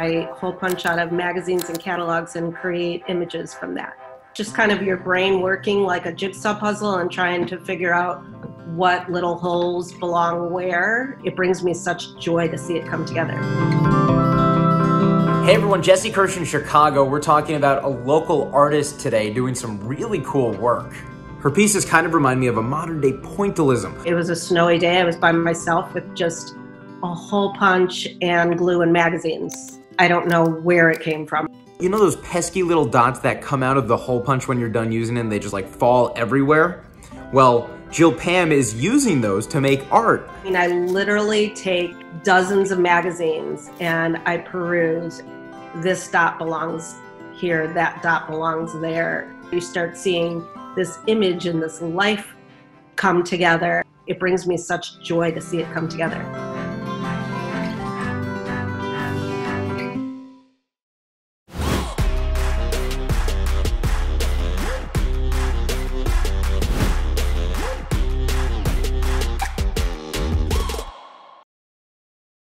I hole punch out of magazines and catalogs and create images from that. Just kind of your brain working like a jigsaw puzzle and trying to figure out what little holes belong where. It brings me such joy to see it come together. Hey everyone, Jesse Kirsch in Chicago. We're talking about a local artist today doing some really cool work. Her pieces kind of remind me of a modern day pointillism. It was a snowy day. I was by myself with just a hole punch and glue and magazines. I don't know where it came from. You know those pesky little dots that come out of the hole punch when you're done using it and they just like fall everywhere? Well, Jill Pam is using those to make art. I mean, I literally take dozens of magazines and I peruse. This dot belongs here, that dot belongs there. You start seeing this image and this life come together. It brings me such joy to see it come together.